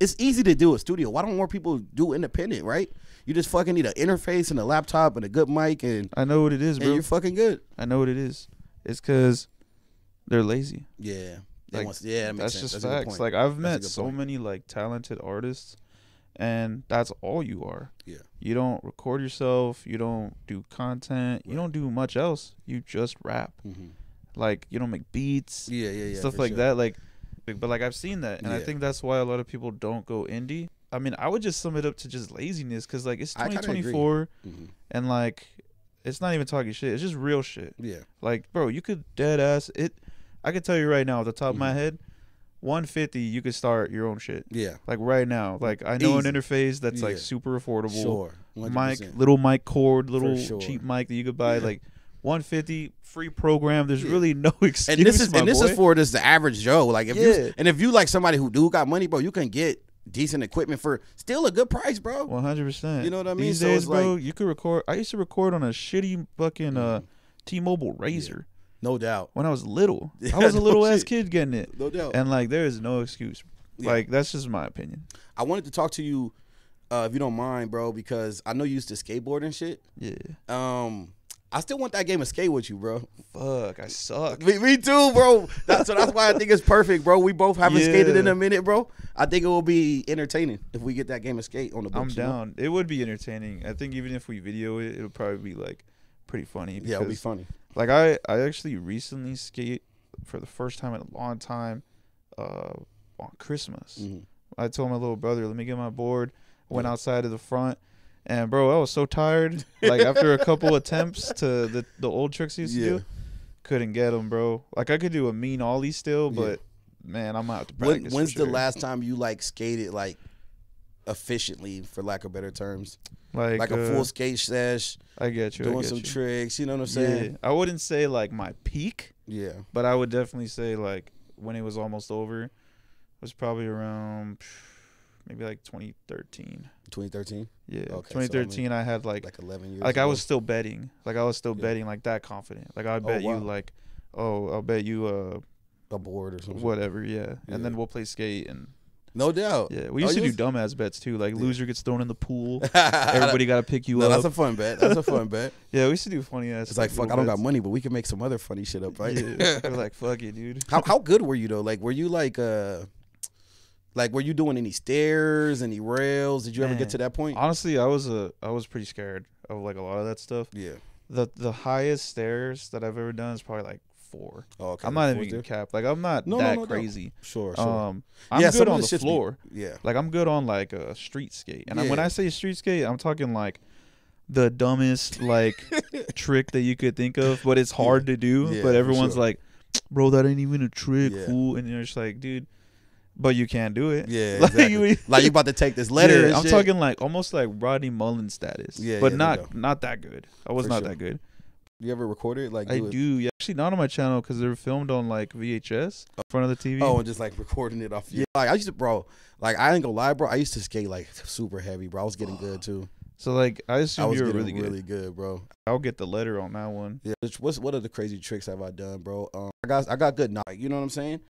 it's easy to do a studio. Why don't more people do independent, right? You just fucking need an interface and a laptop and a good mic and, I know what it is, and bro. you're fucking good. I know what it is. It's because they're lazy. Yeah. They Like, want- yeah, that makes That's sense. just That's facts. Like I've That's met so point. many like talented artists, and that's all you are. Yeah. You don't record yourself. You don't do content. You don't do much else. You just rap. Mhm. Like you don't make beats, Yeah, yeah, yeah. stuff like sure. that. Like, but but, like I've seen that, and I think that's why a lot of people don't go indie. I mean, I would just sum it up to just laziness, cause like it's I kinda agree. 2024, Mhm. and like it's not even talking shit. It's just real shit. Yeah. Like, bro, you could dead ass it. I could tell you right now, off the top of my Mhm. head, 150, you could start your own shit. Yeah. Like right now, like I know Easy. an interface that's like super affordable. Sure. Mic, 100%. little mic cord, little sure. cheap mic that you could buy. Yeah. Like 150 free program. There's Yeah. really no excuse. and this is and this boy. is for just the average Joe. Like if Yeah. you and if you like somebody who do got money, bro, you can get decent equipment for still a good price, bro. 100. percent You know what I mean? These So days, bro, like- you could record. I used to record on a shitty fucking uh, Mhm. T-Mobile Razr No doubt. when I was little. Yeah, I was a no little ass kid getting it, No doubt. and like there is no excuse. Yeah. Like that's just my opinion. I wanted to talk to you, uh, if you don't mind, bro, because I know you used to skateboard and shit. Yeah. Um, I still want that game of skate with you, bro. Fuck, I suck. Me, me too, bro. That's so that's why I think it's perfect, bro. We both haven't skated in a minute, bro. I think it will be entertaining if we get that game of skate on the books. I'm you know? down. It would be entertaining. I think even if we video it, it would probably be like pretty funny. Yeah, it'll be funny. Like I, I actually recently skate for the first time in a long time, uh, on Christmas. Mhm. I told my little brother, "Let me get my board." Went outside to the front, and bro, I was so tired. Like after a couple attempts to the the old tricks I used to do, couldn't get them, bro. Like I could do a mean ollie still, Yeah. but man, I'm gonna have to When, practice. for when's the last time you like skated like efficiently, for lack of better terms, like like, a uh, full skate sesh, I get you. Doing get some you. tricks? You know what I'm saying? Yeah, saying? I wouldn't say like my peak, Yeah. but I would definitely say like when it was almost over, was probably around maybe like 2013. 2013, Yeah, Okay, so I mean, 2013. I had like like 11 years. like I was still betting. Like I was still Yeah. betting like that confident. Like I Oh, bet you like, oh, I'll bet you uh a board or something. whatever, yeah. Yeah. And then we'll play skate and No doubt. yeah. We Oh, used to you do dumbass bets too. Like Yeah. loser gets thrown in the pool. Everybody. Everybody got to pick you no, up. that's a fun bet. That's a fun bet. yeah, we used to do funny ass. It's like fuck, I don't got money, but we can make some other funny shit up, right? Yeah, we're like fuck it, dude. how how good were you though? Like, were you like uh, like were you doing any stairs, any rails? Did you ever get to that point? Honestly, I was a I was pretty scared of like a lot of that stuff. Yeah. The the highest stairs that I've ever done is probably like four. Oh, okay. I'm not even there? cap. Like I'm not No, that no, no. crazy. Sure, sure. Um, I'm Yeah, good on the shits be- floor. yeah. Like I'm good on like a street skate, and I when I say street skate, I'm talking like the dumbest like trick that you could think of, but it's hard to do. Yeah, but everyone's sure. like, "Bro, that ain't even a trick, Yeah. fool!" And you're just like, "Dude, but you can't do it." Yeah, like, exactly. you- like you about to take this letter. Yeah, I'm shit. talking like almost like Rodney Mullen status. Yeah, but yeah, not not that good. I was For not sure. that good. You ever recorded like I do. Yeah, actually not on my channel because they're filmed on like VHS in front of the TV. Oh, and just like recording it off. Yeah. Like I used to, bro. Like I ain't gonna lie, bro. I used to skate like super heavy, bro. I was getting good too. so like I I assume was you're getting really good. really good, bro. I'll get the letter on that one. Yeah. Which- What's what are the crazy tricks have I done, bro? Um, I got I got good knowledge. You know what I'm saying?